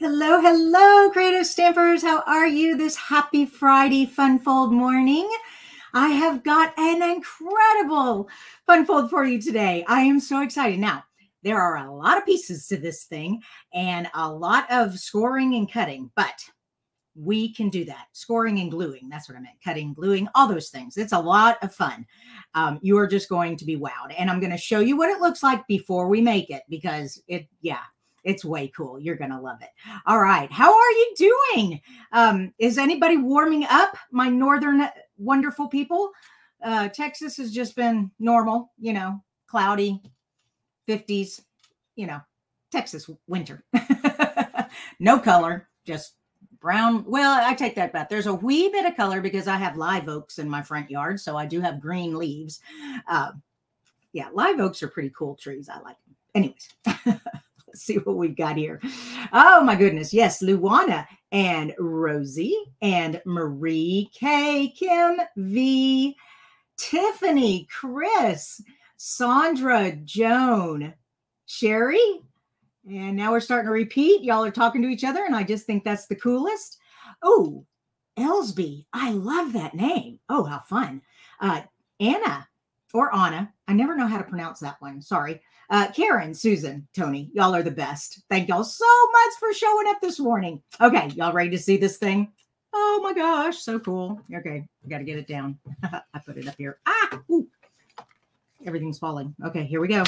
Hello, hello, creative stampers. How are you this happy Friday fun fold morning? I have got an incredible fun fold for you today. I am so excited. Now, there are a lot of pieces to this thing and a lot of scoring and cutting, but we can do that. Scoring and gluing. That's what I meant. Cutting, gluing, all those things. It's a lot of fun. Um, you are just going to be wowed. And I'm going to show you what it looks like before we make it because it, yeah, it's way cool. You're going to love it. All right. How are you doing? Um, is anybody warming up, my northern wonderful people? Uh, Texas has just been normal, you know, cloudy, 50s, you know, Texas winter. no color, just brown. Well, I take that back. There's a wee bit of color because I have live oaks in my front yard. So I do have green leaves. Uh, yeah, live oaks are pretty cool trees. I like them. Anyways, let's see what we've got here. Oh my goodness. Yes, Luana and Rosie and Marie K, Kim V, Tiffany, Chris, Sandra, Joan, Sherry, and now we're starting to repeat. Y'all are talking to each other, and I just think that's the coolest. Oh, Elsby. I love that name. Oh, how fun. Uh, Anna or Anna. I never know how to pronounce that one. Sorry. Uh, Karen, Susan, Tony, y'all are the best. Thank y'all so much for showing up this morning. Okay, y'all ready to see this thing? Oh my gosh, so cool. Okay, I got to get it down. I put it up here. Ah, ooh. everything's falling. Okay, here we go.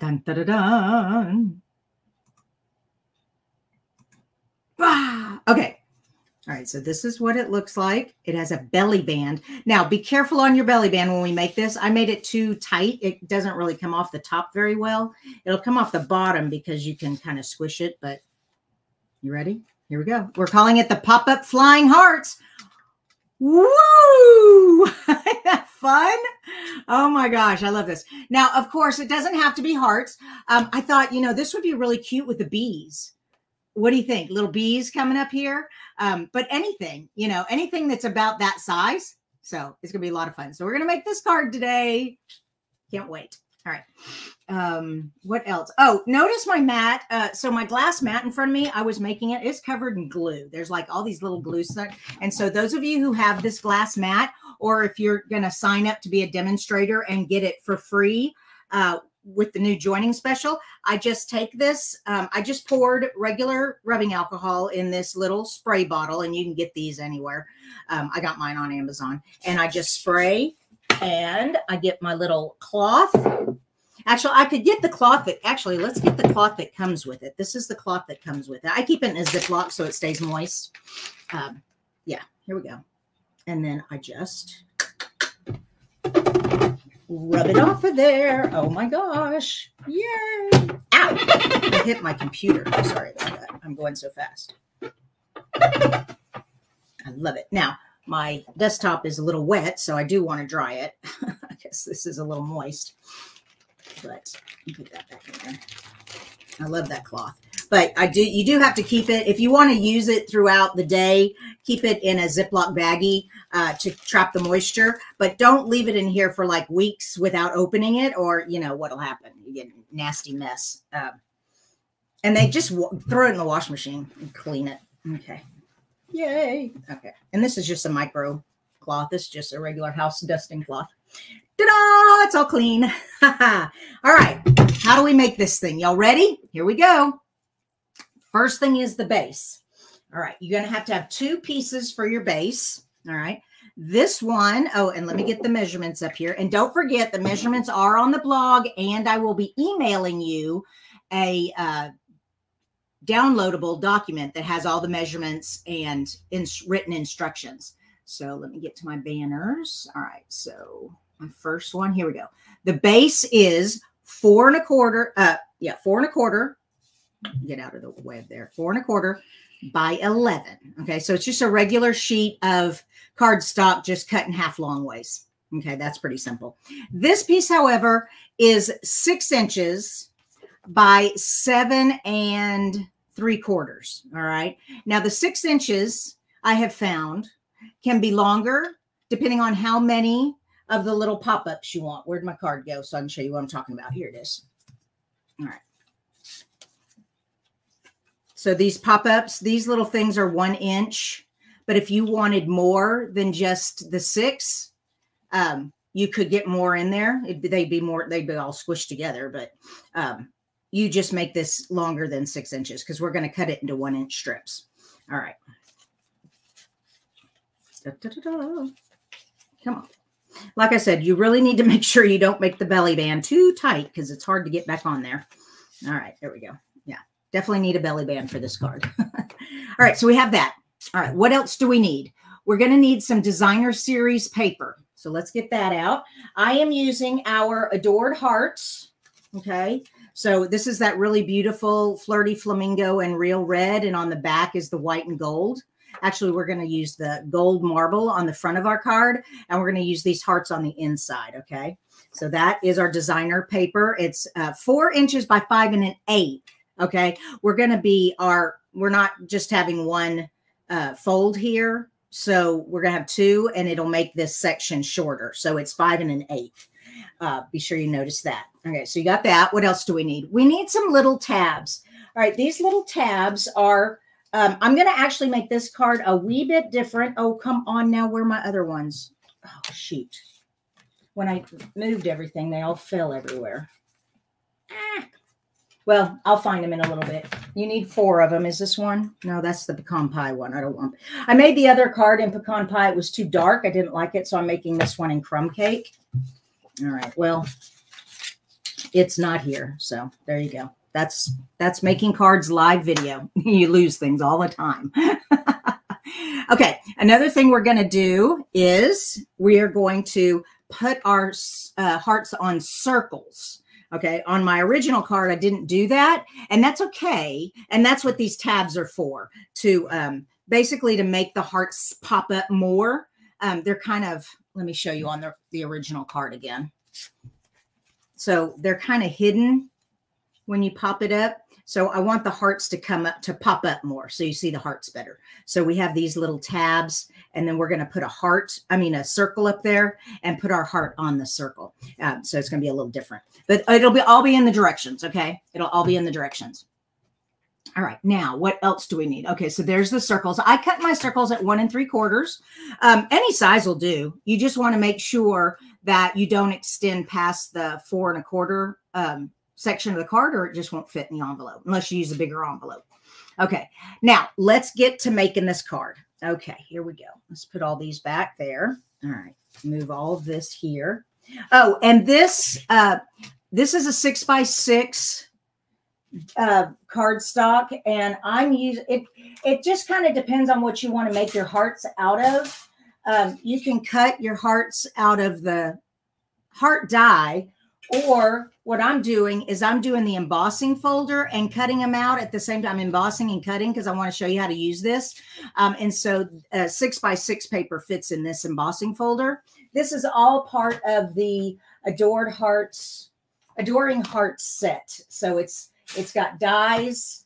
Dun, dun, dun, dun. Ah, okay. All right, so this is what it looks like. It has a belly band. Now, be careful on your belly band when we make this. I made it too tight. It doesn't really come off the top very well. It'll come off the bottom because you can kind of squish it, but you ready? Here we go. We're calling it the pop-up flying hearts. Woo! That fun? Oh my gosh, I love this. Now, of course, it doesn't have to be hearts. Um, I thought, you know, this would be really cute with the bees what do you think? Little bees coming up here. Um, but anything, you know, anything that's about that size. So it's gonna be a lot of fun. So we're gonna make this card today. Can't wait. All right. Um, what else? Oh, notice my mat. Uh, so my glass mat in front of me, I was making it. it, is covered in glue. There's like all these little glue stuff. And so those of you who have this glass mat, or if you're gonna sign up to be a demonstrator and get it for free, uh, with the new joining special, I just take this. Um, I just poured regular rubbing alcohol in this little spray bottle, and you can get these anywhere. Um, I got mine on Amazon, and I just spray, and I get my little cloth. Actually, I could get the cloth that actually, let's get the cloth that comes with it. This is the cloth that comes with it. I keep it in a Ziploc so it stays moist. Um, yeah, here we go. And then I just Rub it off of there. Oh my gosh. Yay. Ow. I hit my computer. Sorry about that. I'm going so fast. I love it. Now, my desktop is a little wet, so I do want to dry it. I guess this is a little moist, but put that back in there. I love that cloth but I do you do have to keep it if you want to use it throughout the day. Keep it in a Ziploc baggie uh, to trap the moisture, but don't leave it in here for like weeks without opening it, or you know what'll happen. You get nasty mess. Um, and they just throw it in the wash machine and clean it. Okay. Yay. Okay. And this is just a micro cloth. This is just a regular house dusting cloth. Ta-da! It's all clean. all right. How do we make this thing? Y'all ready? Here we go. First thing is the base. All right, you're going to have to have two pieces for your base. All right. This one, oh, and let me get the measurements up here. And don't forget, the measurements are on the blog, and I will be emailing you a uh, downloadable document that has all the measurements and written instructions. So let me get to my banners. All right, so my first one, here we go. The base is four and a quarter, uh, yeah, four and a quarter get out of the web there. Four and a quarter by 11. Okay. So it's just a regular sheet of cardstock just cut in half long ways. Okay. That's pretty simple. This piece, however, is six inches by seven and three quarters. All right. Now the six inches I have found can be longer depending on how many of the little pop-ups you want. Where'd my card go? So I can show you what I'm talking about. Here it is. All right. So these pop-ups, these little things are one inch. But if you wanted more than just the six, um, you could get more in there. It, they'd be more, they'd be all squished together, but um, you just make this longer than six inches because we're going to cut it into one inch strips. All right. Da, da, da, Come on. Like I said, you really need to make sure you don't make the belly band too tight because it's hard to get back on there. All right, there we go. Definitely need a belly band for this card. All right, so we have that. All right, what else do we need? We're going to need some designer series paper. So let's get that out. I am using our Adored Hearts. Okay. So this is that really beautiful flirty flamingo and real red. And on the back is the white and gold. Actually, we're going to use the gold marble on the front of our card. And we're going to use these hearts on the inside. Okay. So that is our designer paper. It's uh, four inches by five and an eighth. Okay. We're going to be our, we're not just having one uh, fold here so we're going to have two and it'll make this section shorter. So it's five and an eighth. Uh, be sure you notice that. Okay, so you got that. What else do we need? We need some little tabs. All right, these little tabs are, um, I'm going to actually make this card a wee bit different. Oh, come on now. Where are my other ones? Oh, shoot. When I moved everything, they all fell everywhere. Ah. Well, I'll find them in a little bit. You need four of them. Is this one? No, that's the pecan pie one. I don't want. I made the other card in pecan pie. It was too dark. I didn't like it, so I'm making this one in crumb cake. All right. Well, it's not here, so there you go. That's that's making cards live video. you lose things all the time. okay. Another thing we're going to do is we are going to put our uh, hearts on circles. Okay. On my original card, I didn't do that. And that's okay. And that's what these tabs are for to um, basically to make the hearts pop up more. Um, they're kind of, let me show you on the, the original card again. So they're kind of hidden when you pop it up. So I want the hearts to come up to pop up more so you see the hearts better. So we have these little tabs and then we're going to put a heart, I mean a circle up there and put our heart on the circle. Um, so it's going to be a little different, but it'll be all be in the directions. Okay. It'll all be in the directions. All right, now what else do we need? Okay, so there's the circles. I cut my circles at one and three quarters. Um, any size will do. You just want to make sure that you don't extend past the four and a quarter um, section of the card or it just won't fit in the envelope unless you use a bigger envelope. Okay, now let's get to making this card. Okay, here we go. Let's put all these back there. All right, move all of this here. Oh, and this uh, this is a six by six uh, card stock, and I'm using it. It just kind of depends on what you want to make your hearts out of. Um, you can cut your hearts out of the heart die or what I'm doing is I'm doing the embossing folder and cutting them out at the same time, embossing and cutting because I want to show you how to use this. Um, and so uh, six by six paper fits in this embossing folder. This is all part of the Adored Hearts, Adoring Hearts set. So it's it's got dies,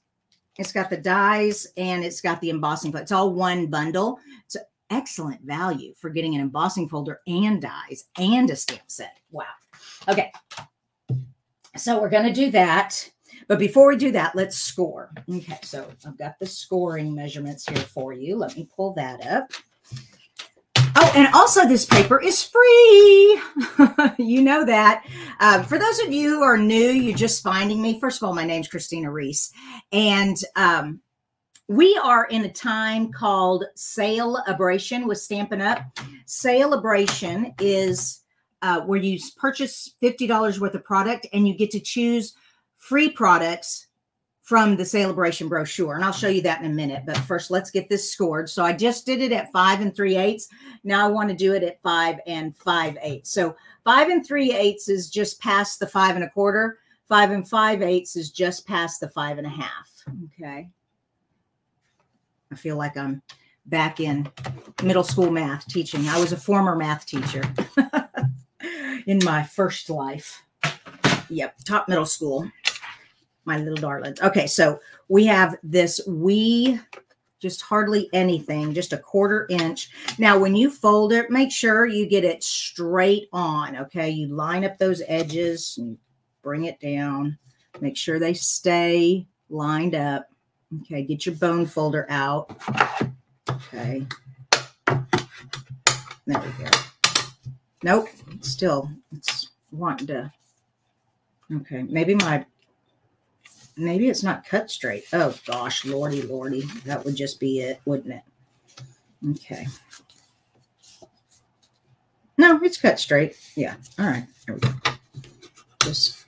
it's got the dies, and it's got the embossing. It's all one bundle. It's excellent value for getting an embossing folder and dies and a stamp set. Wow. Okay. So we're going to do that. But before we do that, let's score. Okay, so I've got the scoring measurements here for you. Let me pull that up. Oh, and also this paper is free. you know that. Um, for those of you who are new, you're just finding me. First of all, my name's Kristina Rees. And um, we are in a time called Sale-A-Bration with Stampin' Up. Sale-A-Bration is uh, where you purchase $50 worth of product and you get to choose free products from the Sale-A-Bration brochure. And I'll show you that in a minute. But first, let's get this scored. So I just did it at five and three eighths. Now I want to do it at five and five eighths. So five and three eighths is just past the five and a quarter. Five and five eighths is just past the five and a half. Okay. I feel like I'm back in middle school math teaching. I was a former math teacher. in my first life. Yep, top middle school. My little darlings. Okay, so we have this wee, just hardly anything, just a quarter inch. Now, when you fold it, make sure you get it straight on, okay? You line up those edges and bring it down. Make sure they stay lined up, Okay, get your bone folder out. Okay. There we go. Nope, still, it's wanting to. Okay, maybe my, maybe it's not cut straight. Oh gosh, lordy, lordy. That would just be it, wouldn't it? Okay. No, it's cut straight. Yeah. All right. There we go. Just,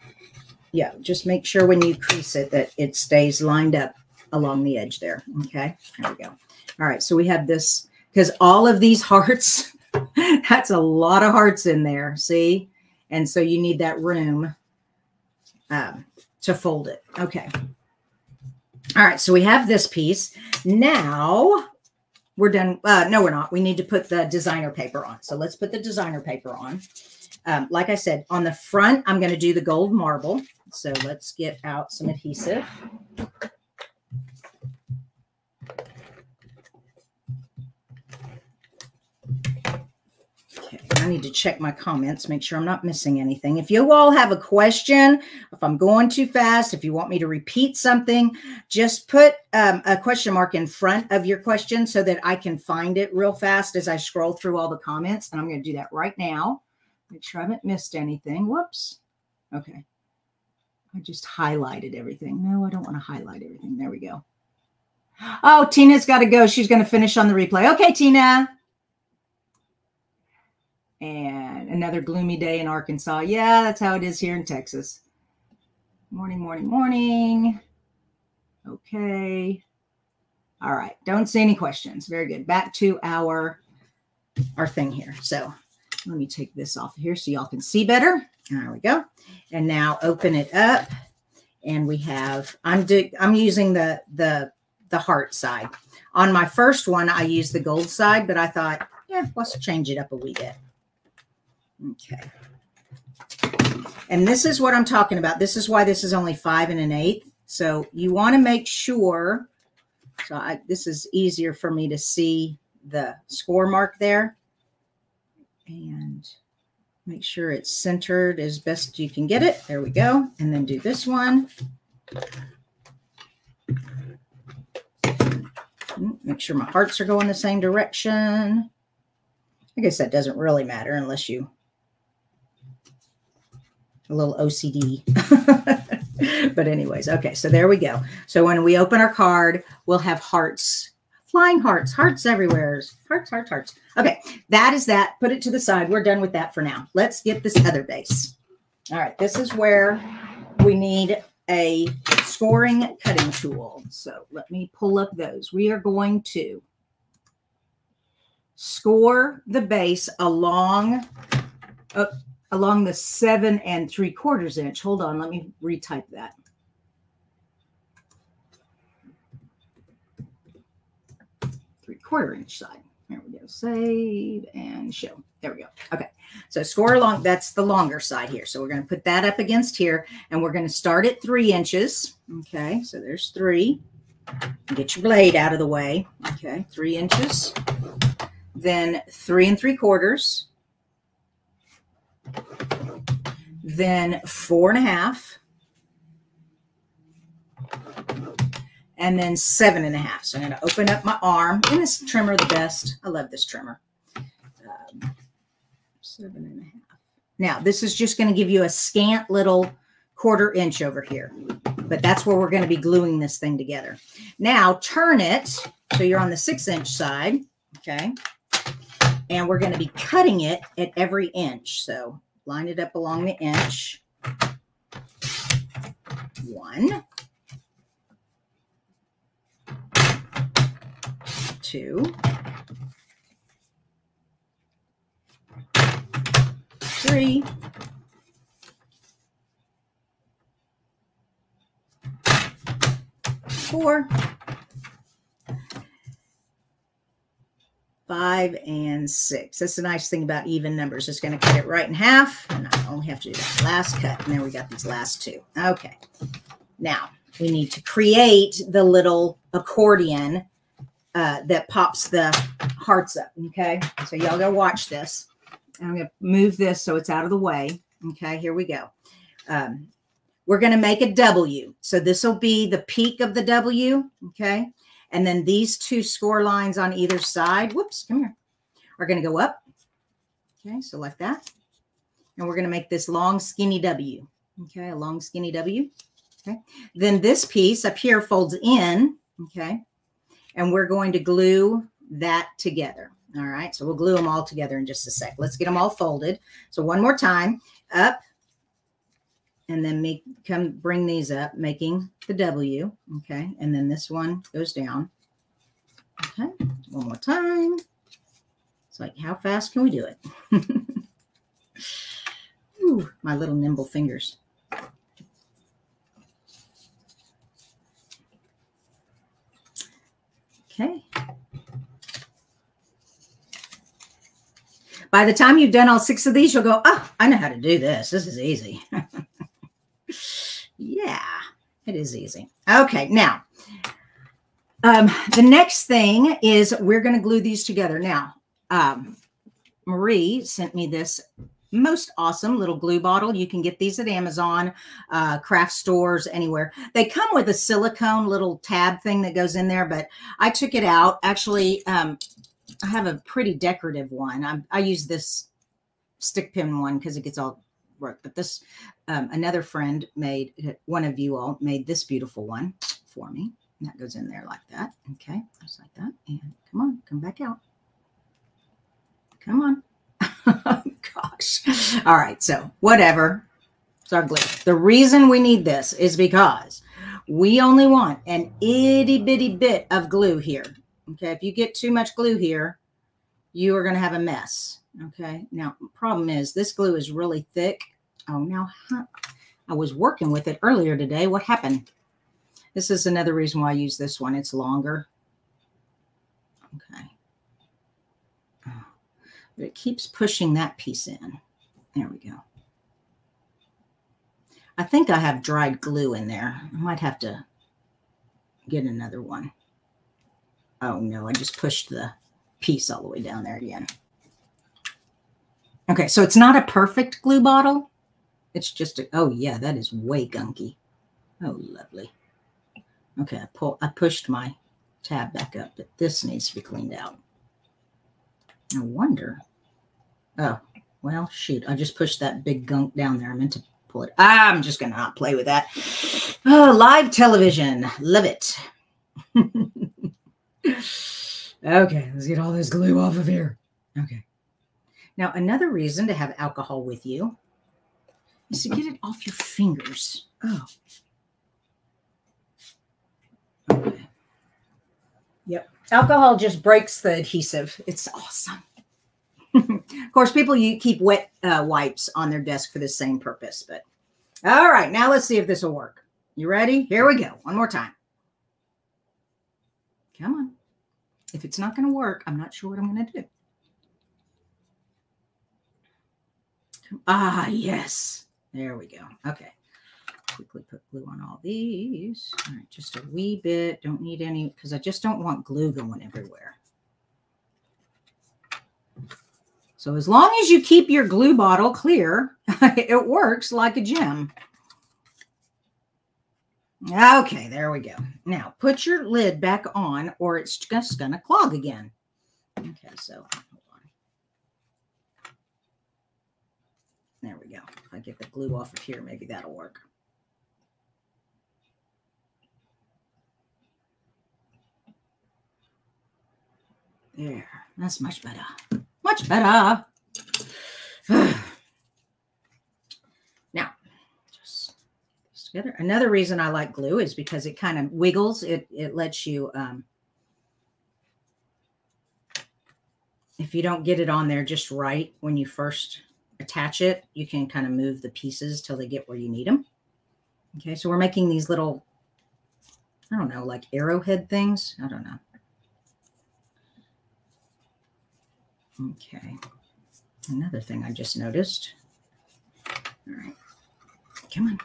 yeah, just make sure when you crease it that it stays lined up along the edge there. Okay. There we go. All right. So we have this because all of these hearts, that's a lot of hearts in there. See? And so you need that room um, to fold it. Okay. All right. So we have this piece. Now we're done. Uh, no, we're not. We need to put the designer paper on. So let's put the designer paper on. Um, like I said, on the front, I'm going to do the gold marble. So let's get out some adhesive. I need to check my comments, make sure I'm not missing anything. If you all have a question, if I'm going too fast, if you want me to repeat something, just put um, a question mark in front of your question so that I can find it real fast as I scroll through all the comments. And I'm going to do that right now. Make sure I haven't missed anything. Whoops. Okay. I just highlighted everything. No, I don't want to highlight everything. There we go. Oh, Tina's got to go. She's going to finish on the replay. Okay, Tina and another gloomy day in Arkansas. Yeah, that's how it is here in Texas. Morning, morning, morning. Okay. All right. Don't see any questions. Very good. Back to our our thing here. So let me take this off here so y'all can see better. There we go. And now open it up. And we have, I'm do, I'm using the the the heart side. On my first one, I used the gold side, but I thought, yeah, let's change it up a wee bit. Okay. And this is what I'm talking about. This is why this is only five and an eighth. So you want to make sure, so I, this is easier for me to see the score mark there. And make sure it's centered as best you can get it. There we go. And then do this one. Mm, make sure my hearts are going the same direction. I guess that doesn't really matter unless you a little OCD. but anyways, okay, so there we go. So when we open our card, we'll have hearts, flying hearts, hearts everywhere. Hearts, hearts, hearts. Okay, that is that. Put it to the side. We're done with that for now. Let's get this other base. All right, this is where we need a scoring cutting tool. So let me pull up those. We are going to score the base along, oh, along the seven and three quarters inch. Hold on, let me retype that. Three quarter inch side. There we go. Save and show. There we go. Okay. So score along, that's the longer side here. So we're going to put that up against here and we're going to start at three inches. Okay. So there's three. Get your blade out of the way. Okay. Three inches. Then three and three quarters then four and a half, and then seven and a half. So I'm going to open up my arm. And this trimmer the best. I love this trimmer. Um, seven and a half. Now, this is just going to give you a scant little quarter inch over here. But that's where we're going to be gluing this thing together. Now, turn it so you're on the six inch side. Okay and we're going to be cutting it at every inch. So line it up along the inch. One, two, three, four, five, and six. That's the nice thing about even numbers. It's going to cut it right in half, and I only have to do that last cut. And then we got these last two. Okay. Now, we need to create the little accordion uh, that pops the hearts up, okay? So y'all go watch this. I'm going to move this so it's out of the way. Okay, here we go. Um, we're going to make a W. So this will be the peak of the W, okay? And then these two score lines on either side, whoops, come here, are going to go up. Okay, so like that. And we're going to make this long skinny W. Okay, a long skinny W. Okay. Then this piece up here folds in. Okay. And we're going to glue that together. All right. So we'll glue them all together in just a sec. Let's get them all folded. So one more time up and then make come bring these up, making the W. Okay. And then this one goes down. Okay. One more time. It's like, how fast can we do it? Ooh, my little nimble fingers. Okay. By the time you've done all six of these, you'll go, oh, I know how to do this. This is easy. yeah, it is easy. Okay, now, um, the next thing is we're going to glue these together. Now, um, Marie sent me this most awesome little glue bottle. You can get these at Amazon, uh, craft stores, anywhere. They come with a silicone little tab thing that goes in there, but I took it out. Actually, um, I have a pretty decorative one. I, I use this stick pin one because it gets all work. But this, um, another friend made, one of you all made this beautiful one for me. And that goes in there like that. Okay, just like that. And come on, come back out. Come on. gosh. All right. So, whatever. It's our. The reason we need this is because we only want an itty bitty bit of glue here. Okay. If you get too much glue here, you are going to have a mess. Okay. Now, problem is this glue is really thick. Oh, now I was working with it earlier today. What happened? This is another reason why I use this one. It's longer. Okay oh, but it keeps pushing that piece in. There we go. I think I have dried glue in there. I might have to get another one. Oh no, I just pushed the piece all the way down there again. Okay, so it's not a perfect glue bottle. It's just a, oh yeah, that is way gunky. Oh, lovely. Okay, I pull I pushed my tab back up, but this needs to be cleaned out. I wonder. Oh, well, shoot. I just pushed that big gunk down there. I meant to pull it. Ah, I'm just going to not play with that. Oh, live television. Love it. okay, let's get all this glue off of here. Okay. Now, another reason to have alcohol with you is to get it off your fingers. Oh. Okay. Yep. Alcohol just breaks the adhesive. It's awesome. of course, people you keep wet uh, wipes on their desk for the same purpose. But all right, now let's see if this will work. You ready? Here we go. One more time. Come on. If it's not going to work, I'm not sure what I'm going to do. Ah, yes. There we go. Okay quickly put glue on all these. All right, just a wee bit. Don't need any because I just don't want glue going everywhere. So as long as you keep your glue bottle clear, it works like a gem. Okay, there we go. Now put your lid back on or it's just going to clog again. Okay, so hold on. There we go. If I get the glue off of here, maybe that'll work. There, that's much better. Much better. now, just together. Another reason I like glue is because it kind of wiggles. It it lets you um if you don't get it on there just right when you first attach it, you can kind of move the pieces till they get where you need them. Okay, so we're making these little, I don't know, like arrowhead things. I don't know. Okay. Another thing I just noticed. All right. Come on.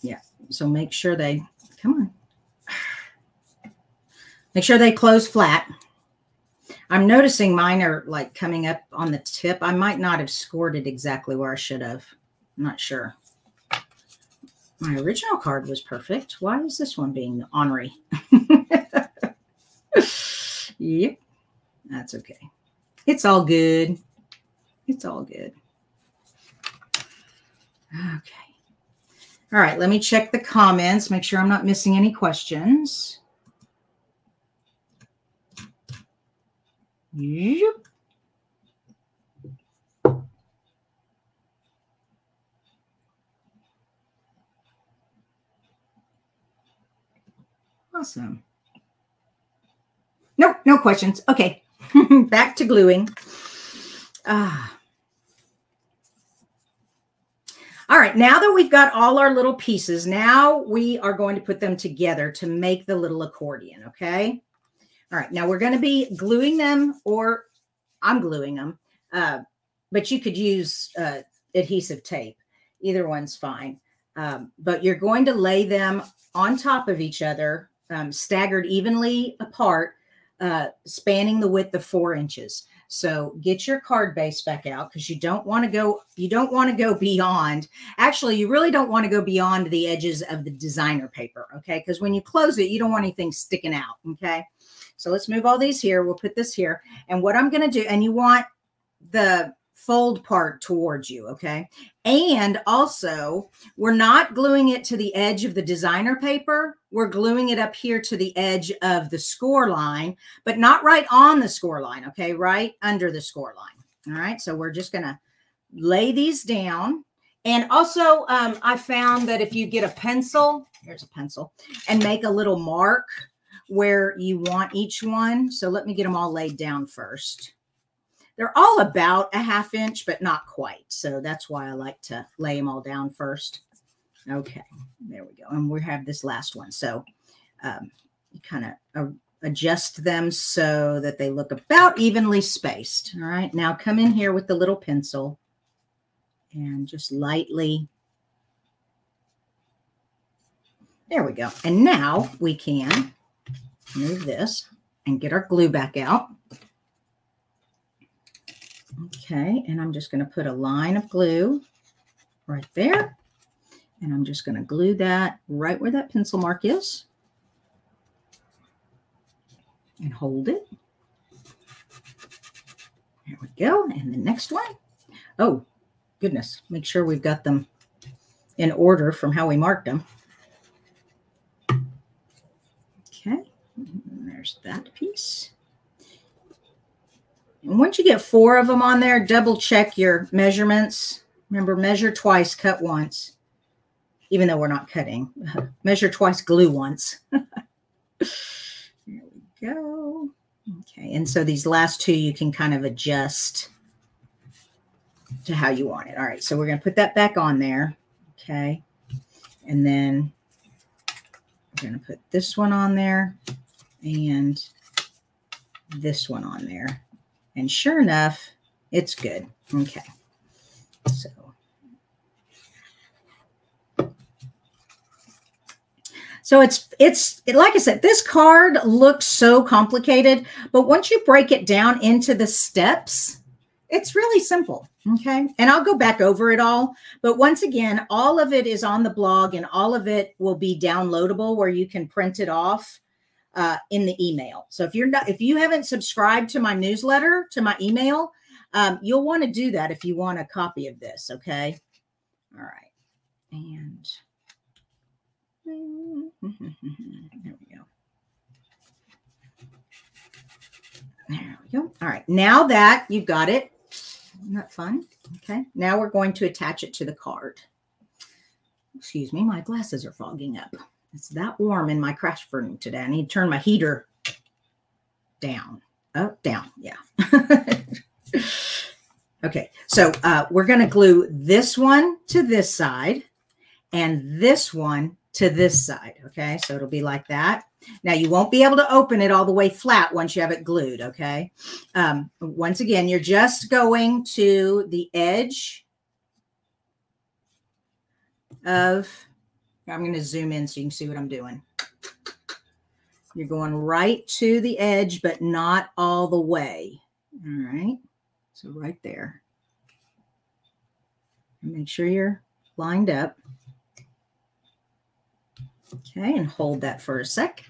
Yeah. So make sure they, come on. Make sure they close flat. I'm noticing mine are like coming up on the tip. I might not have scored it exactly where I should have. I'm not sure. My original card was perfect. Why is this one being ornery? yep, that's okay. It's all good. It's all good. Okay. All right, let me check the comments, make sure I'm not missing any questions. Yep. Awesome. Nope, no questions. Okay, back to gluing. Ah. All right, now that we've got all our little pieces, now we are going to put them together to make the little accordion, okay? All right, now we're going to be gluing them, or I'm gluing them, uh, but you could use uh, adhesive tape. Either one's fine. Um, but you're going to lay them on top of each other, um, staggered evenly apart, uh, spanning the width of four inches. So get your card base back out because you don't want to go, you don't want to go beyond. Actually, you really don't want to go beyond the edges of the designer paper. Okay. Because when you close it, you don't want anything sticking out. Okay. So let's move all these here. We'll put this here. And what I'm going to do, and you want the fold part towards you, okay? And also, we're not gluing it to the edge of the designer paper. We're gluing it up here to the edge of the score line, but not right on the score line, okay? Right under the score line. All right, so we're just going to lay these down. And also, um, I found that if you get a pencil, here's a pencil, and make a little mark where you want each one. So let me get them all laid down first. They're all about a half inch, but not quite. So that's why I like to lay them all down first. Okay, there we go. And we have this last one. So um, you kind of uh, adjust them so that they look about evenly spaced. All right, now come in here with the little pencil and just lightly. There we go. And now we can move this and get our glue back out. Okay, and I'm just going to put a line of glue right there. And I'm just going to glue that right where that pencil mark is. And hold it. There we go. And the next one. Oh, goodness. Make sure we've got them in order from how we marked them. Okay. There's that piece. And once you get four of them on there, double check your measurements. Remember, measure twice, cut once, even though we're not cutting. measure twice, glue once. there we go. Okay, and so these last two you can kind of adjust to how you want it. All right, so we're going to put that back on there. Okay, and then we're going to put this one on there and this one on there. And sure enough, it's good. Okay. So So it's it's like I said, this card looks so complicated, but once you break it down into the steps, it's really simple. Okay. And I'll go back over it all. But once again, all of it is on the blog and all of it will be downloadable where you can print it off uh, in the email. So if you're not, if you haven't subscribed to my newsletter, to my email, um, you'll want to do that if you want a copy of this. Okay. All right. And there we go. There we go. All right. Now that you've got it, isn't that fun? Okay. Now we're going to attach it to the card. Excuse me, my glasses are fogging up. It's that warm in my crash room today. I need to turn my heater down. Up, down. Yeah. okay. So uh, we're going to glue this one to this side and this one to this side. Okay. So it'll be like that. Now you won't be able to open it all the way flat once you have it glued. Okay. Um, once again, you're just going to the edge of I'm going to zoom in so you can see what I'm doing. You're going right to the edge, but not all the way. All right. So right there. Make sure you're lined up. Okay, and hold that for a sec.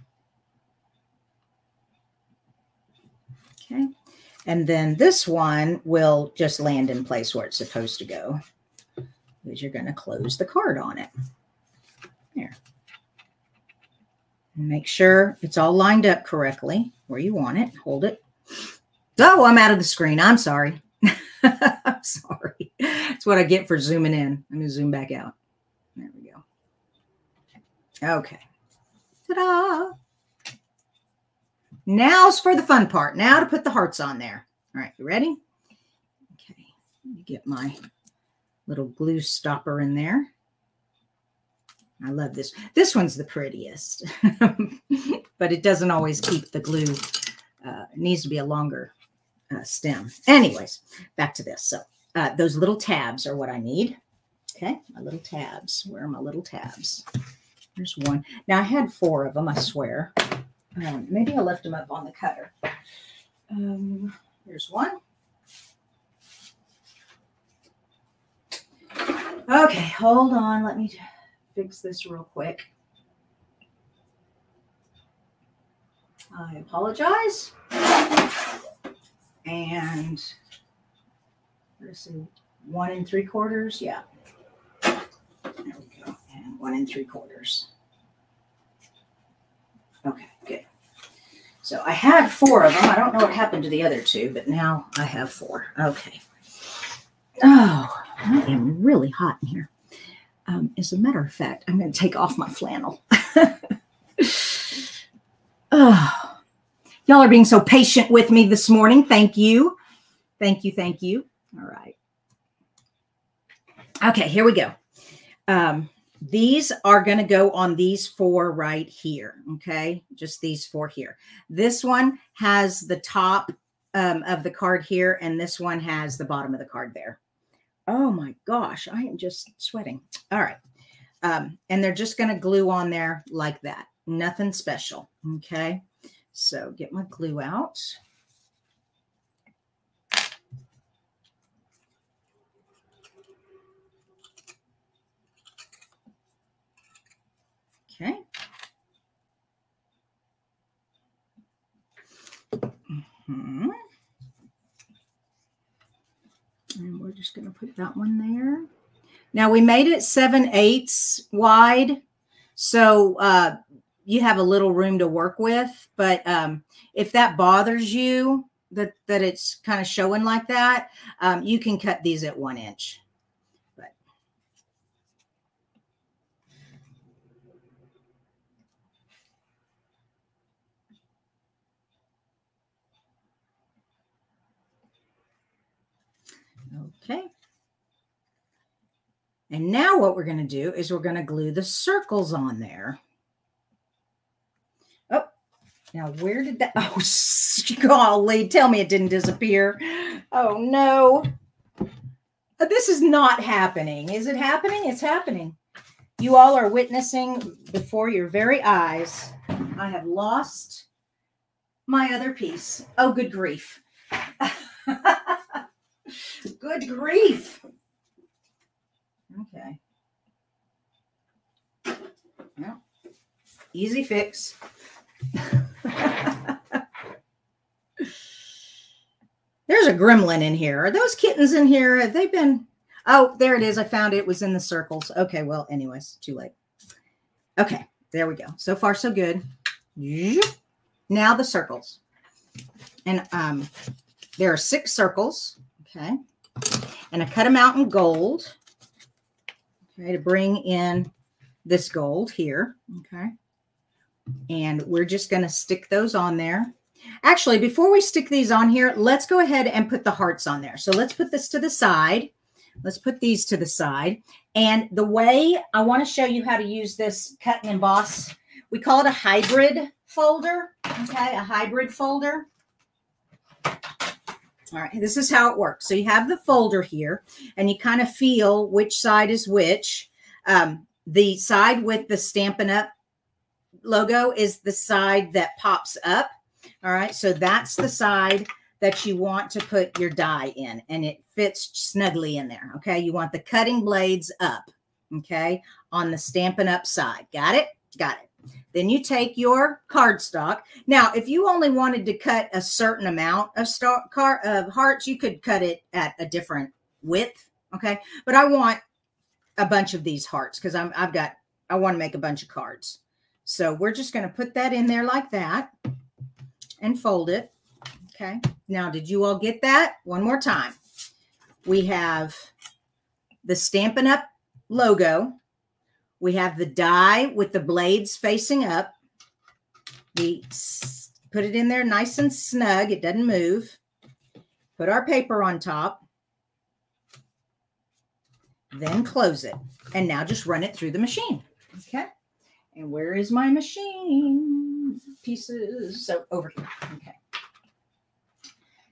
Okay, and then this one will just land in place where it's supposed to go because you're going to close the card on it. There. Make sure it's all lined up correctly where you want it. Hold it. Oh, I'm out of the screen. I'm sorry. I'm sorry. That's what I get for zooming in. Let me zoom back out. There we go. Okay. Ta-da! Now's for the fun part. Now to put the hearts on there. All right, you ready? Okay, let me get my little glue stopper in there. I love this. This one's the prettiest, but it doesn't always keep the glue. Uh, needs to be a longer uh, stem. Anyways, back to this. So uh, those little tabs are what I need. Okay, my little tabs. Where are my little tabs? There's one. Now I had four of them, I swear. Um, maybe I left them up on the cutter. Um, there's one. Okay, hold on. Let me fix this real quick. I apologize. And let's see, one and three quarters. Yeah. There we go. And one and three quarters. Okay, good. So I had four of them. I don't know what happened to the other two, but now I have four. Okay. Oh, I am really hot in here. Um, as a matter of fact, I'm going to take off my flannel. oh, y'all are being so patient with me this morning. Thank you. Thank you. Thank you. All right. Okay, here we go. Um, these are going to go on these four right here. Okay, just these four here. This one has the top um, of the card here, and this one has the bottom of the card there. Oh my gosh, I am just sweating. All right. Um, and they're just going to glue on there like that. Nothing special. Okay. So get my glue out. Okay. Mm -hmm. And we're just going to put that one there. Now we made it 7 eighths wide. So uh, you have a little room to work with. But um, if that bothers you, that, that it's kind of showing like that, um, you can cut these at one inch. Okay. And now what we're going to do is we're going to glue the circles on there. Oh, now where did that? Oh, golly, tell me it didn't disappear. Oh, no. Uh, this is not happening. Is it happening? It's happening. You all are witnessing before your very eyes. I have lost my other piece. Oh, good grief. Good grief. Okay. Well, easy fix. There's a gremlin in here. Are those kittens in here? Have they been? Oh, there it is. I found it. It was in the circles. Okay, well, anyways, too late. Okay, there we go. So far, so good. Now the circles. And um, there are six circles. Okay. And I cut them out in gold. Okay, to bring in this gold here. Okay. And we're just going to stick those on there. Actually, before we stick these on here, let's go ahead and put the hearts on there. So let's put this to the side. Let's put these to the side. And the way I want to show you how to use this cut and emboss, we call it a hybrid folder. Okay, a hybrid folder. All right, this is how it works. So you have the folder here, and you kind of feel which side is which. Um, the side with the Stampin' Up logo is the side that pops up. All right. So that's the side that you want to put your die in and it fits snugly in there. Okay. You want the cutting blades up. Okay. On the Stampin' Up side. Got it? Got it. Then you take your cardstock. Now, if you only wanted to cut a certain amount of star, car, of hearts, you could cut it at a different width. Okay. But I want a bunch of these hearts because I'm I've got I want to make a bunch of cards. So we're just going to put that in there like that and fold it. Okay. Now, did you all get that? One more time. We have the Stampin' Up logo. We have the die with the blades facing up. We put it in there nice and snug. It doesn't move. Put our paper on top. Then close it. And now just run it through the machine. Okay. And where is my machine pieces? So over here. Okay.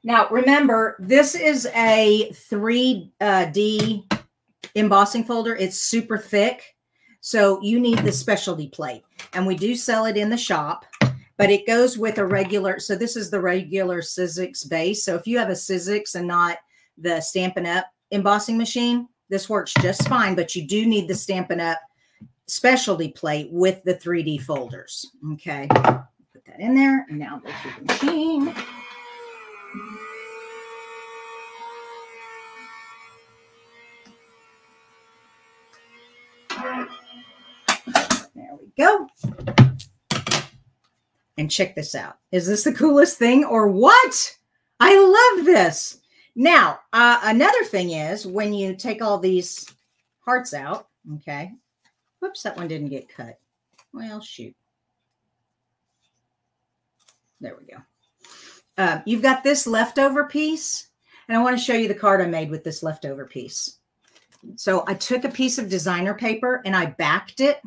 Now, remember, this is a 3D uh, embossing folder. It's super thick. So you need the specialty plate. And we do sell it in the shop, but it goes with a regular. So this is the regular Sizzix base. So if you have a Sizzix and not the Stampin' Up embossing machine, this works just fine, but you do need the Stampin' Up specialty plate with the 3D folders. Okay, put that in there. Now go through the machine. Go. And check this out. Is this the coolest thing or what? I love this. Now, uh, another thing is when you take all these hearts out, okay. Whoops, that one didn't get cut. Well, shoot. There we go. Uh, you've got this leftover piece, and I want to show you the card I made with this leftover piece. So I took a piece of designer paper and I backed it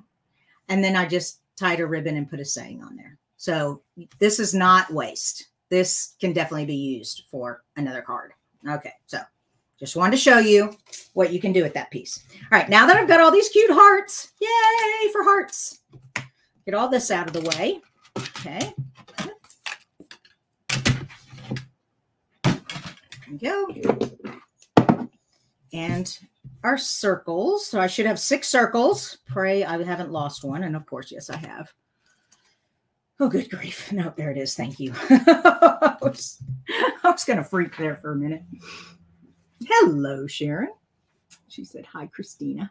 and then I just tied a ribbon and put a saying on there. So this is not waste. This can definitely be used for another card. Okay, so just wanted to show you what you can do with that piece. All right, now that I've got all these cute hearts, yay for hearts. Get all this out of the way. Okay. There we go. And our circles. So I should have six circles. Pray I haven't lost one. And of course, yes, I have. Oh, good grief. No, there it is. Thank you. I was, was going to freak there for a minute. Hello, Sharon. She said, Hi, Kristina.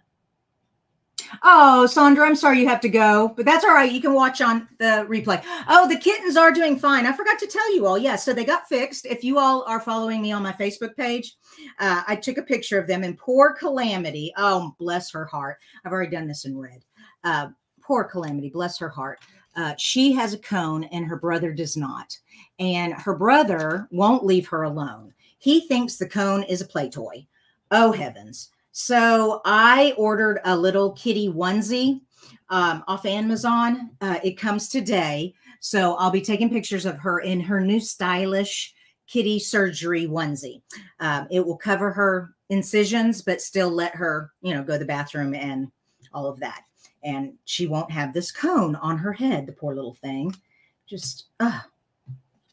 Oh, Sandra, I'm sorry you have to go, but that's all right. You can watch on the replay. Oh, the kittens are doing fine. I forgot to tell you all. Yes, yeah, so they got fixed. If you all are following me on my Facebook page, uh, I took a picture of them and poor calamity. Oh, bless her heart. I've already done this in red. Uh, poor calamity, bless her heart. Uh, she has a cone and her brother does not. And her brother won't leave her alone. He thinks the cone is a play toy. Oh, heavens. So I ordered a little kitty onesie um, off Amazon. Uh, it comes today. So I'll be taking pictures of her in her new stylish kitty surgery onesie. Um, it will cover her incisions, but still let her, you know, go to the bathroom and all of that. And she won't have this cone on her head, the poor little thing. Just, uh,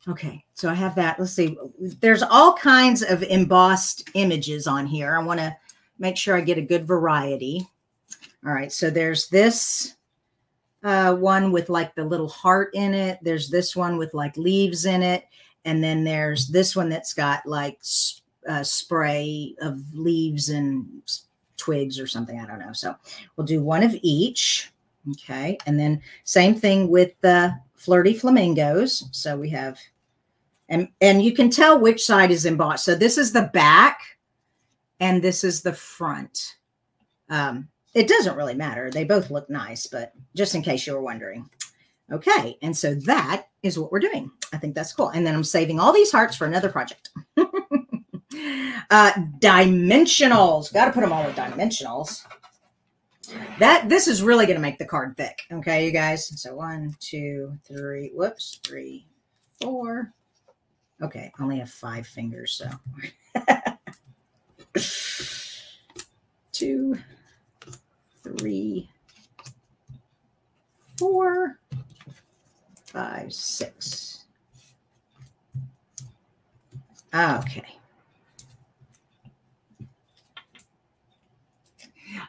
okay. So I have that. Let's see. There's all kinds of embossed images on here. I want to make sure I get a good variety. All right, so there's this uh, one with like the little heart in it. There's this one with like leaves in it. And then there's this one that's got like uh, spray of leaves and twigs or something. I don't know. So we'll do one of each. Okay. And then same thing with the flirty flamingos. So we have, and, and you can tell which side is embossed. So this is the back and this is the front. Um, it doesn't really matter. They both look nice, but just in case you were wondering. Okay, and so that is what we're doing. I think that's cool. And then I'm saving all these hearts for another project. uh, dimensionals. Got to put them all with dimensionals. That this is really going to make the card thick. Okay, you guys. So one, two, three. Whoops, three, four. Okay, I only have five fingers, so two, three, four, five, six. Okay.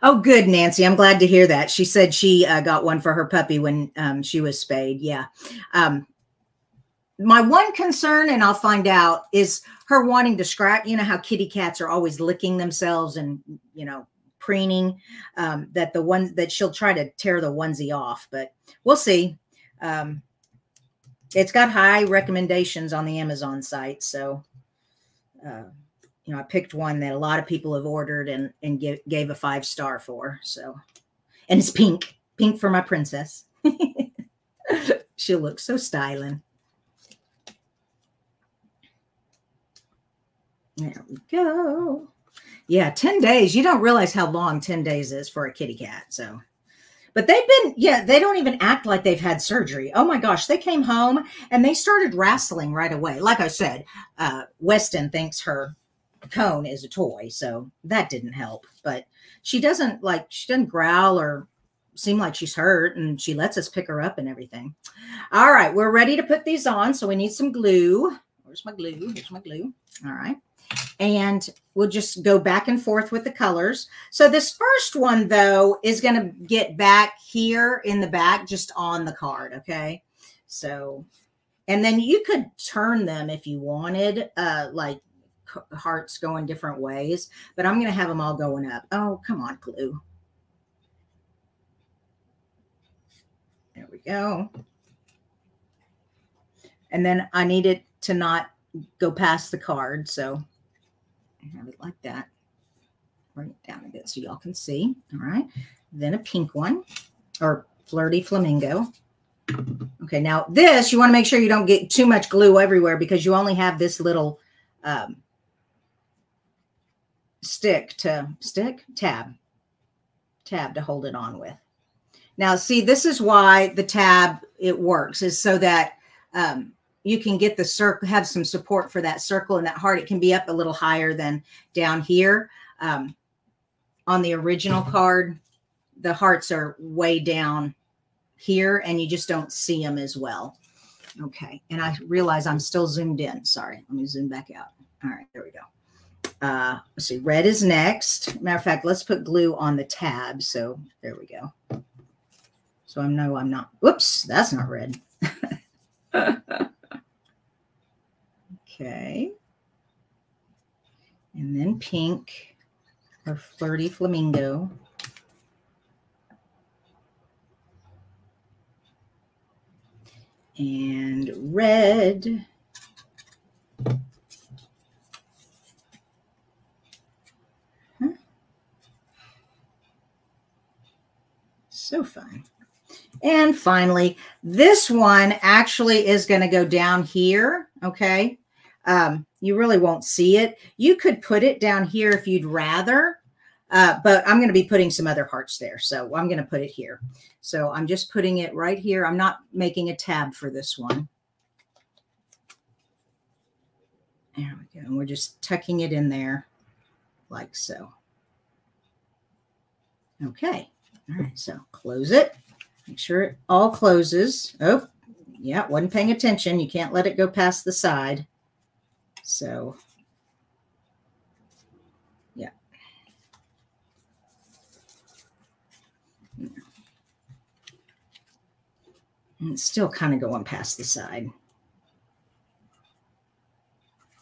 Oh, good, Nancy. I'm glad to hear that. She said she uh, got one for her puppy when um, she was spayed. Yeah. Um, my one concern, and I'll find out, is her wanting to scratch. You know how kitty cats are always licking themselves and, you know, preening. Um, that the ones that she'll try to tear the onesie off, but we'll see. Um, it's got high recommendations on the Amazon site. So, uh, you know, I picked one that a lot of people have ordered and and give, gave a five star for. So, and it's pink, pink for my princess. She'll look so styling. There we go. Yeah, 10 days. You don't realize how long 10 days is for a kitty cat. So, but they've been, yeah, they don't even act like they've had surgery. Oh my gosh. They came home and they started wrestling right away. Like I said, uh, Weston thinks her cone is a toy, so that didn't help. But she doesn't like she doesn't growl or seem like she's hurt, and she lets us pick her up and everything. All right, we're ready to put these on, so we need some glue. Where's my glue? Here's my glue. All right. And we'll just go back and forth with the colors. So this first one, though, is going to get back here in the back, just on the card. Okay. So, and then you could turn them if you wanted, uh, like hearts going different ways, but I'm going to have them all going up. Oh, come on, glue. There we go. And then I need it to not go past the card. So Have it like that. Bring it down a bit so y'all can see. All right. Then a pink one or flirty flamingo. Okay, now this, you want to make sure you don't get too much glue everywhere because you only have this little um, stick to stick tab tab to hold it on with now see this is why the tab it works is so that um, you can get the circle have some support for that circle and that heart it can be up a little higher than down here um, on the original card the hearts are way down here and you just don't see them as well okay and i realize i'm still zoomed in sorry let me zoom back out all right there we go uh, let's see, red is next. Matter of fact, let's put glue on the tab. So there we go. So I know I'm not, whoops, that's not red. okay. And then pink or flirty flamingo. And red. So fun. And finally, this one actually is going to go down here. Okay. Um, you really won't see it. You could put it down here if you'd rather, uh, but I'm going to be putting some other hearts there. So I'm going to put it here. So I'm just putting it right here. I'm not making a tab for this one. There we go. And we're just tucking it in there like so. Okay. All right, so close it. Make sure it all closes. Oh, yeah, wasn't paying attention. You can't let it go past the side. So, yeah. And it's still kind of going past the side.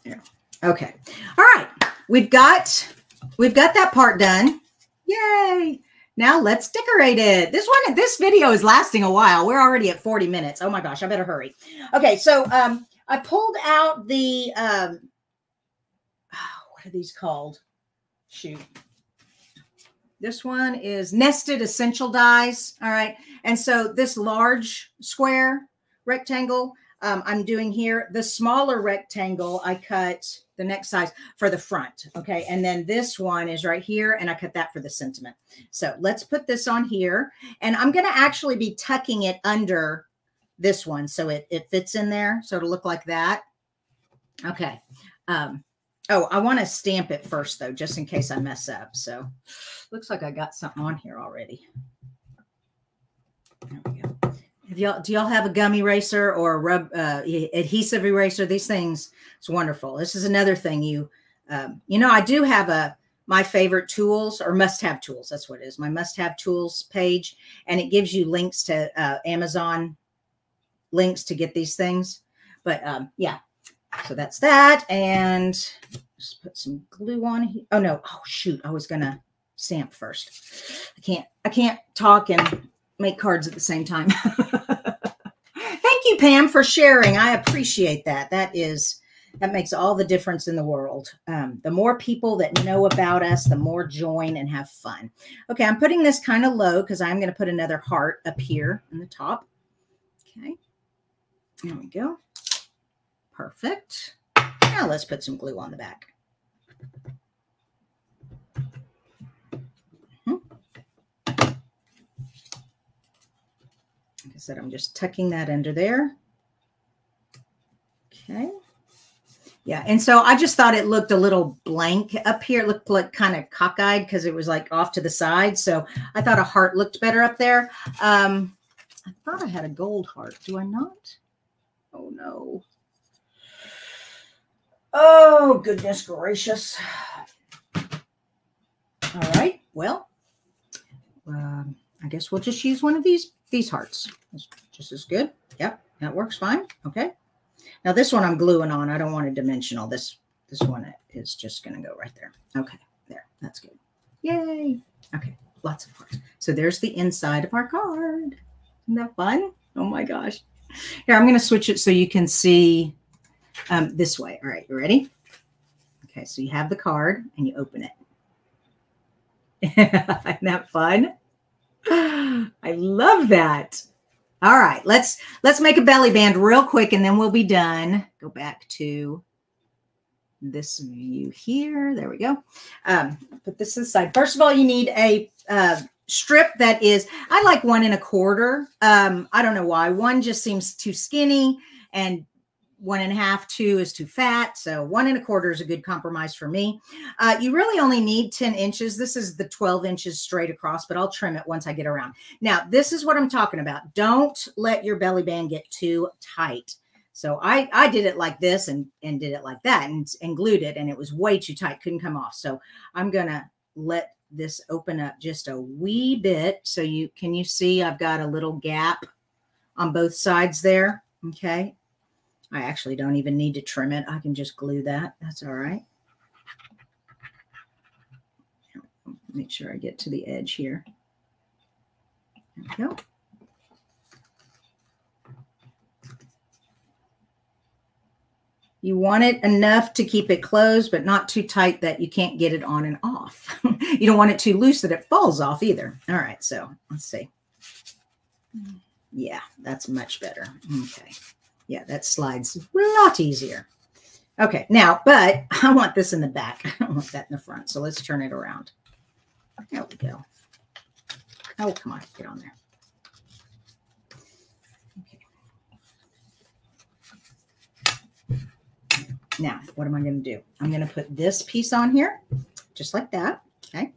Yeah. Okay. All right. We've got we've got that part done. Yay. Now let's decorate it. This one, this video is lasting a while. We're already at 40 minutes. Oh my gosh, I better hurry. Okay, so um, I pulled out the, um, oh, what are these called? Shoot. This one is nested essential dies. All right. And so this large square rectangle um, I'm doing here, the smaller rectangle I cut the next size for the front. Okay. And then this one is right here and I cut that for the sentiment. So let's put this on here and I'm going to actually be tucking it under this one. So it, it fits in there. So it'll look like that. Okay. Um, oh, I want to stamp it first though, just in case I mess up. So looks like I got something on here already. There we go. Have y'all, do y'all have a gum eraser or a rub uh, adhesive eraser? These things, it's wonderful. This is another thing you, um, you know, I do have a my favorite tools or must have tools. That's what it is. My must have tools page, and it gives you links to uh, Amazon links to get these things. But um, yeah, so that's that. And just put some glue on here. Oh no! Oh shoot! I was gonna stamp first. I can't. I can't talk and make cards at the same time. Thank you, Pam, for sharing. I appreciate that. That is that makes all the difference in the world. Um, the more people that know about us, the more join and have fun. Okay, I'm putting this kind of low because I'm going to put another heart up here in the top. Okay, there we go. Perfect. Now let's put some glue on the back. Hmm. Like I said, I'm just tucking that under there. Okay. Yeah. And so I just thought it looked a little blank up here. It looked like kind of cockeyed because it was like off to the side. So I thought a heart looked better up there. Um, I thought I had a gold heart. Do I not? Oh, no. Oh, goodness gracious. All right. Well, um, I guess we'll just use one of these these hearts. Just as good. Yep, that works fine. Okay. Now this one I'm gluing on. I don't want a dimensional. This this one is just going to go right there. Okay, there. That's good. Yay. Okay, lots of hearts. So there's the inside of our card. Isn't that fun? Oh my gosh. Here, I'm going to switch it so you can see um, this way. All right, you ready? Okay, so you have the card and you open it. Isn't that fun? I love that. All right, let's let's make a belly band real quick and then we'll be done. Go back to this view here. There we go. Um, put this aside. First of all, you need a uh, strip that is, I like one and a quarter. Um, I don't know why. One just seems too skinny and one and a half, two is too fat. So one and a quarter is a good compromise for me. Uh, you really only need 10 inches. This is the 12 inches straight across, but I'll trim it once I get around. Now, this is what I'm talking about. Don't let your belly band get too tight. So I, I did it like this and, and did it like that and, and glued it and it was way too tight, couldn't come off. So I'm going to let this open up just a wee bit. So you, can you see I've got a little gap on both sides there? Okay. I actually don't even need to trim it. I can just glue that. That's all right. Make sure I get to the edge here. There we go. You want it enough to keep it closed, but not too tight that you can't get it on and off. you don't want it too loose that it falls off either. All right, so let's see. Yeah, that's much better. Okay. Yeah, that slides a lot easier. Okay, now, but I want this in the back. I don't want that in the front. So let's turn it around. There we go. Oh, come on, get on there. Now, what am I going to do? I'm going to put this piece on here, just like that. Okay.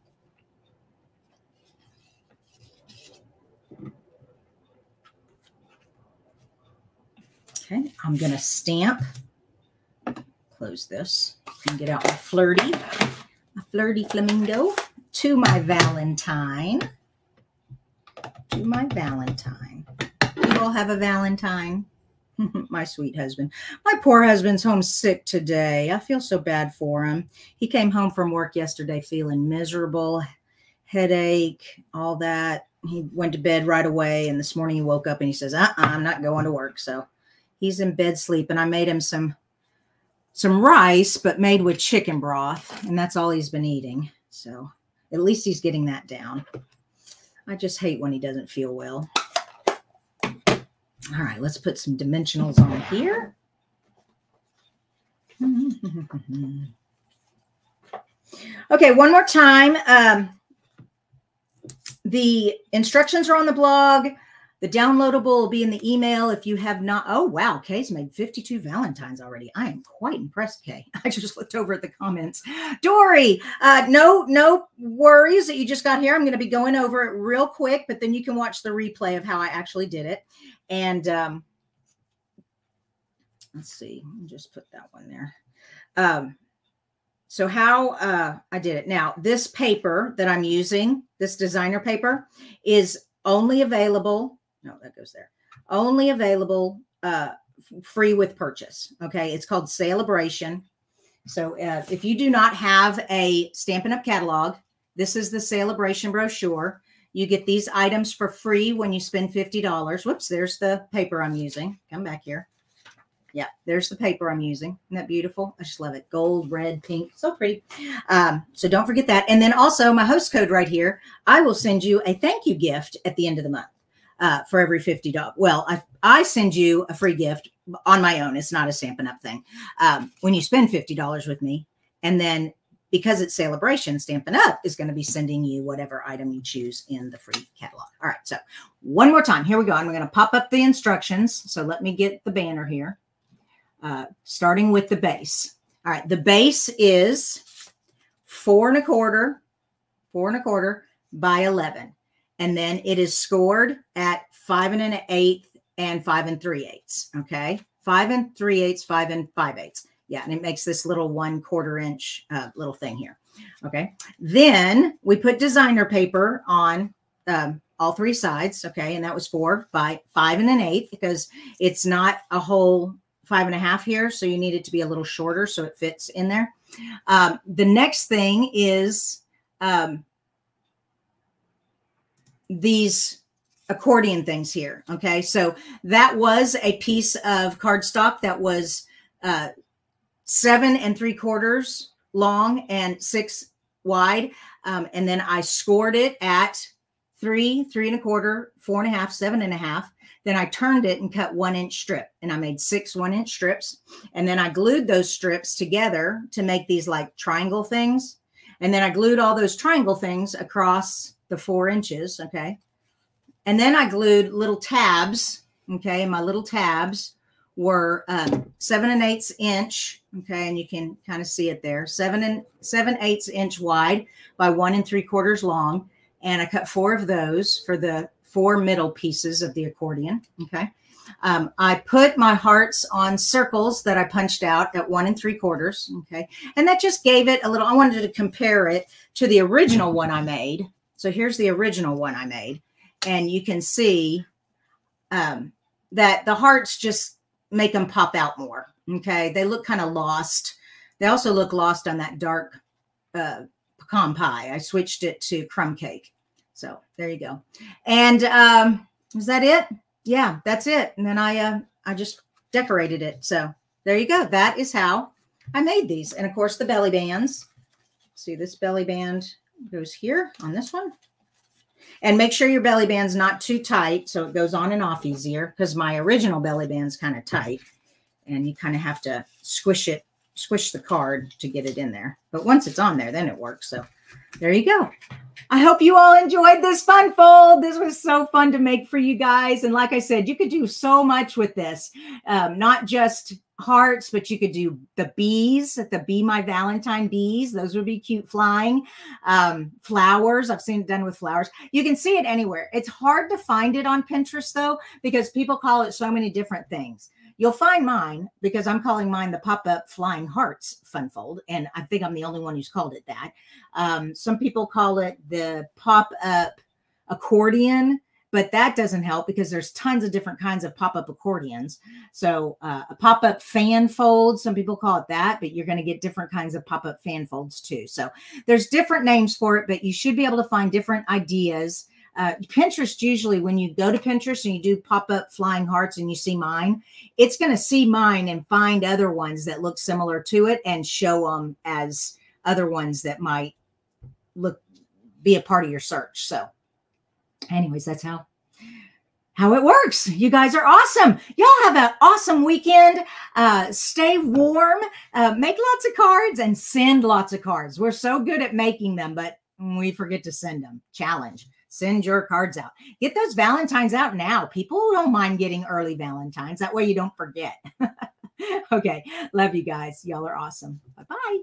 Okay, I'm going to stamp, close this, and get out my flirty, my flirty flamingo to my Valentine. To my Valentine. You all have a Valentine? my sweet husband. My poor husband's home sick today. I feel so bad for him. He came home from work yesterday feeling miserable, headache, all that. He went to bed right away. And this morning he woke up and he says, uh-uh, I'm not going to work. So he's in bed sleep and I made him some some rice but made with chicken broth and that's all he's been eating. So at least he's getting that down. I just hate when he doesn't feel well. All right, let's put some dimensionals on here. okay, one more time. Um, the instructions are on the blog. The downloadable will be in the email if you have not. Oh, wow. Kay's made 52 Valentines already. I am quite impressed, Kay. I just looked over at the comments. Dory, uh, no, no worries that you just got here. I'm going to be going over it real quick, but then you can watch the replay of how I actually did it. And um, let's see, just put that one there. Um, so how uh, I did it. Now, this paper that I'm using, this designer paper, is only available no, that goes there. Only available uh, free with purchase. Okay. It's called Sale-a-bration. So uh, if you do not have a Stampin' Up! catalog, this is the Sale-a-bration brochure. You get these items for free when you spend $50. Whoops, there's the paper I'm using. Come back here. Yeah, there's the paper I'm using. Isn't that beautiful? I just love it. Gold, red, pink. So pretty. Um, so don't forget that. And then also my host code right here. I will send you a thank you gift at the end of the month uh, for every $50. Well, I, I send you a free gift on my own. It's not a Stampin' Up thing. Um, when you spend $50 with me, and then because it's Sale-a-bration, Stampin' Up is going to be sending you whatever item you choose in the free catalog. All right. So one more time. Here we go. I'm going to pop up the instructions. So let me get the banner here. Uh, starting with the base. All right. The base is four and a quarter, four and a quarter by 11 and then it is scored at five and an eighth and five and three eighths. Okay, five and three eighths, five and five eighths. Yeah, and it makes this little one quarter inch uh, little thing here. Okay, then we put designer paper on um, all three sides. Okay, and that was four by five and an eighth because it's not a whole five and a half here, so you need it to be a little shorter so it fits in there. Um, the next thing is um, these accordion things here. Okay. So that was a piece of cardstock that was uh, seven and three quarters long and six wide. Um, and then I scored it at three, three and a quarter, four and a half, seven and a half. Then I turned it and cut one inch strip and I made six one inch strips. And then I glued those strips together to make these like triangle things. And then I glued all those triangle things across the four inches. Okay. And then I glued little tabs. Okay. My little tabs were um, seven and eighths inch. Okay. And you can kind of see it there. Seven and seven eighths inch wide by one and three quarters long. And I cut four of those for the four middle pieces of the accordion. Okay. Um, I put my hearts on circles that I punched out at one and three quarters. Okay. And that just gave it a little, I wanted to compare it to the original one I made. So here's the original one I made. And you can see um, that the hearts just make them pop out more. Okay. They look kind of lost. They also look lost on that dark uh, pecan pie. I switched it to crumb cake. So there you go. And um, is that it? Yeah, that's it. And then I, uh, I just decorated it. So there you go. That is how I made these. And of course the belly bands. See this belly band goes here on this one. And make sure your belly band's not too tight so it goes on and off easier because my original belly band's kind of tight and you kind of have to squish it, squish the card to get it in there. But once it's on there, then it works. So there you go. I hope you all enjoyed this fun fold. This was so fun to make for you guys. And like I said, you could do so much with this, um, not just hearts, but you could do the bees, at the Be My Valentine bees. Those would be cute flying. Um, flowers. I've seen it done with flowers. You can see it anywhere. It's hard to find it on Pinterest though, because people call it so many different things. You'll find mine because I'm calling mine the pop up flying hearts fun fold. And I think I'm the only one who's called it that. Um, some people call it the pop up accordion but that doesn't help because there's tons of different kinds of pop-up accordions. So uh, a pop-up fan fold some people call it that but you're going to get different kinds of pop-up fan folds too. So there's different names for it but you should be able to find different ideas. Uh, Pinterest usually when you go to Pinterest and you do pop up flying hearts and you see mine, it's going to see mine and find other ones that look similar to it and show them as other ones that might look be a part of your search. So anyways, that's how how it works. You guys are awesome. Y'all have an awesome weekend. Uh, stay warm, uh, make lots of cards, and send lots of cards. We're so good at making them, but we forget to send them. Challenge. Send your cards out. Get those Valentines out now. People don't mind getting early Valentines. That way you don't forget. okay. Love you guys. Y'all are awesome. Bye bye.